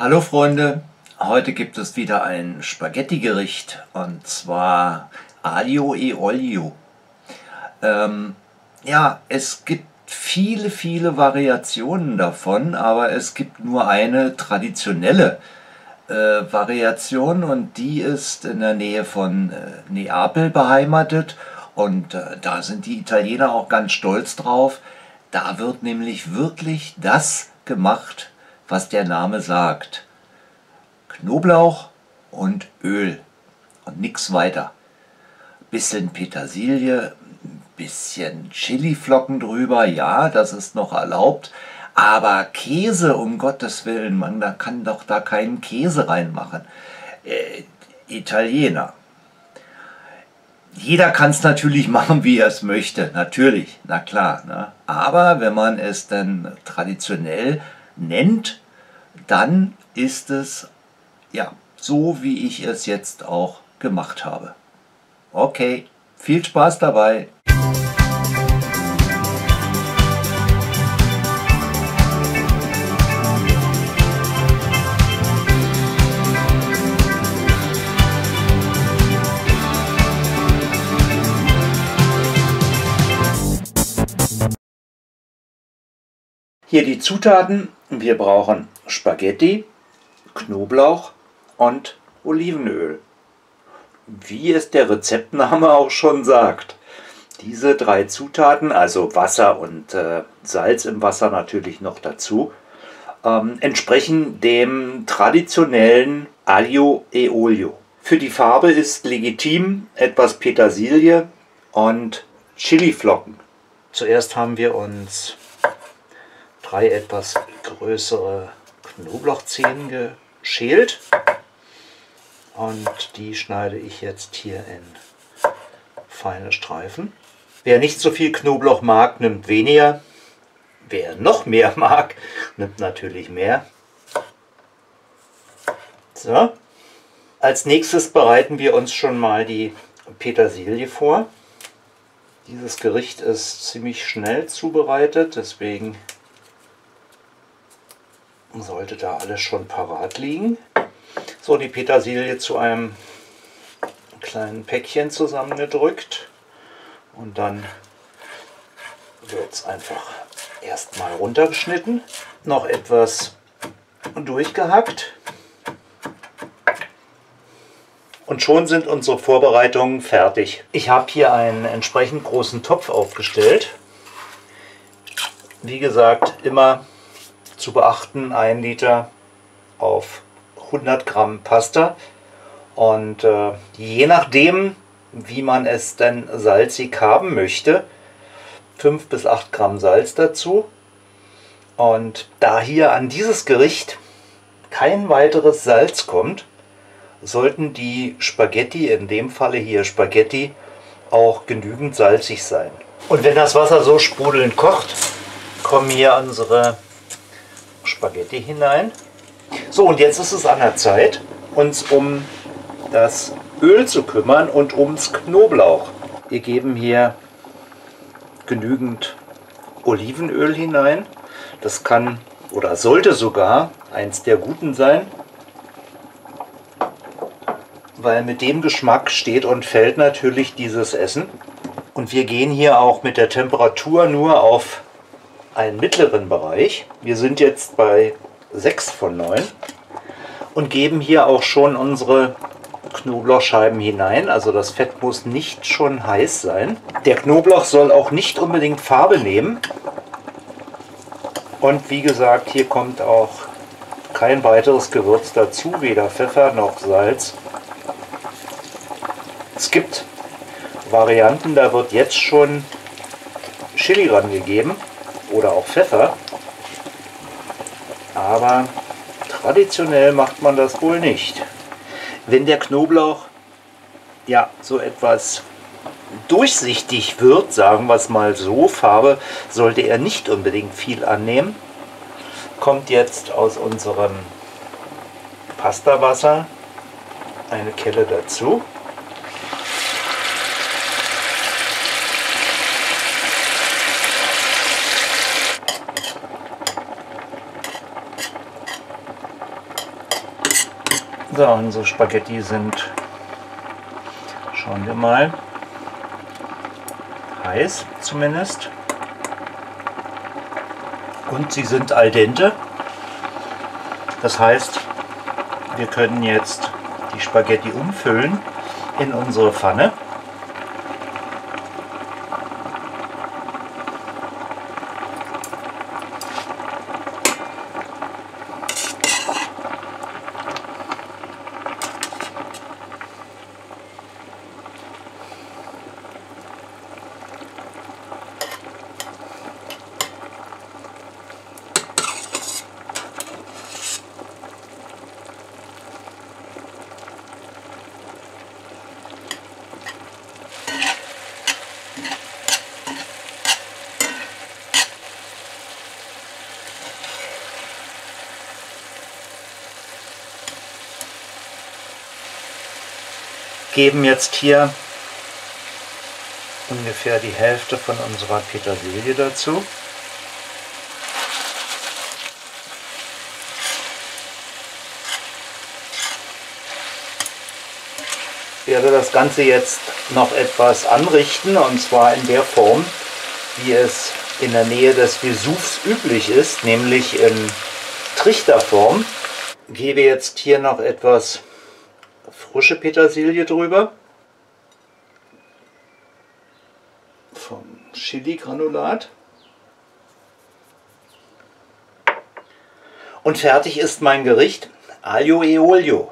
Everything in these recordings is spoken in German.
Hallo Freunde, heute gibt es wieder ein Spaghetti-Gericht und zwar Aglio e Olio. Ähm, ja, es gibt viele, viele Variationen davon, aber es gibt nur eine traditionelle äh, Variation und die ist in der Nähe von äh, Neapel beheimatet und äh, da sind die Italiener auch ganz stolz drauf. Da wird nämlich wirklich das gemacht, was der Name sagt. Knoblauch und Öl und nichts weiter. Bisschen Petersilie, bisschen Chiliflocken drüber, ja, das ist noch erlaubt. Aber Käse, um Gottes Willen, man da kann doch da keinen Käse reinmachen. Äh, Italiener. Jeder kann es natürlich machen, wie er es möchte, natürlich, na klar. Ne? Aber wenn man es dann traditionell nennt, dann ist es ja so, wie ich es jetzt auch gemacht habe. Okay, viel Spaß dabei. Hier die Zutaten. Wir brauchen Spaghetti, Knoblauch und Olivenöl. Wie es der Rezeptname auch schon sagt. Diese drei Zutaten, also Wasser und äh, Salz im Wasser natürlich noch dazu, ähm, entsprechen dem traditionellen Aglio e Olio. Für die Farbe ist legitim etwas Petersilie und Chiliflocken. Zuerst haben wir uns drei etwas größere Knoblauchzehen geschält. Und die schneide ich jetzt hier in feine Streifen. Wer nicht so viel Knoblauch mag, nimmt weniger. Wer noch mehr mag, nimmt natürlich mehr. So. Als nächstes bereiten wir uns schon mal die Petersilie vor. Dieses Gericht ist ziemlich schnell zubereitet, deswegen sollte da alles schon parat liegen. So, die Petersilie zu einem kleinen Päckchen zusammengedrückt und dann wird es einfach erstmal runtergeschnitten, noch etwas durchgehackt und schon sind unsere Vorbereitungen fertig. Ich habe hier einen entsprechend großen Topf aufgestellt. Wie gesagt, immer zu beachten, 1 Liter auf 100 Gramm Pasta. Und äh, je nachdem, wie man es denn salzig haben möchte, 5 bis 8 Gramm Salz dazu. Und da hier an dieses Gericht kein weiteres Salz kommt, sollten die Spaghetti, in dem Falle hier Spaghetti, auch genügend salzig sein. Und wenn das Wasser so sprudelnd kocht, kommen hier unsere Spaghetti hinein. So, und jetzt ist es an der Zeit, uns um das Öl zu kümmern und ums Knoblauch. Wir geben hier genügend Olivenöl hinein. Das kann oder sollte sogar eins der guten sein, weil mit dem Geschmack steht und fällt natürlich dieses Essen. Und wir gehen hier auch mit der Temperatur nur auf einen mittleren Bereich. Wir sind jetzt bei 6 von 9 und geben hier auch schon unsere Knoblauchscheiben hinein. Also das Fett muss nicht schon heiß sein. Der Knoblauch soll auch nicht unbedingt Farbe nehmen. Und wie gesagt, hier kommt auch kein weiteres Gewürz dazu, weder Pfeffer noch Salz. Es gibt Varianten, da wird jetzt schon Chili rangegeben oder auch Pfeffer. Aber traditionell macht man das wohl nicht. Wenn der Knoblauch ja so etwas durchsichtig wird, sagen wir es mal so, Farbe sollte er nicht unbedingt viel annehmen, kommt jetzt aus unserem Pastawasser eine Kelle dazu. So, unsere Spaghetti sind, schauen wir mal, heiß zumindest. Und sie sind al dente. Das heißt, wir können jetzt die Spaghetti umfüllen in unsere Pfanne. Geben jetzt hier ungefähr die Hälfte von unserer Petersilie dazu. Ich werde das Ganze jetzt noch etwas anrichten und zwar in der Form, wie es in der Nähe des Vesuvs üblich ist, nämlich in Trichterform. Gebe jetzt hier noch etwas frische Petersilie drüber. Vom Chili-Granulat. Und fertig ist mein Gericht Aglio e Olio.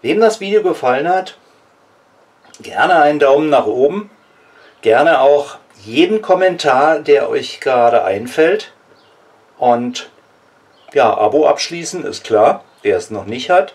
Wem das Video gefallen hat, gerne einen Daumen nach oben. Gerne auch jeden Kommentar, der euch gerade einfällt. Und ja, Abo abschließen ist klar, wer es noch nicht hat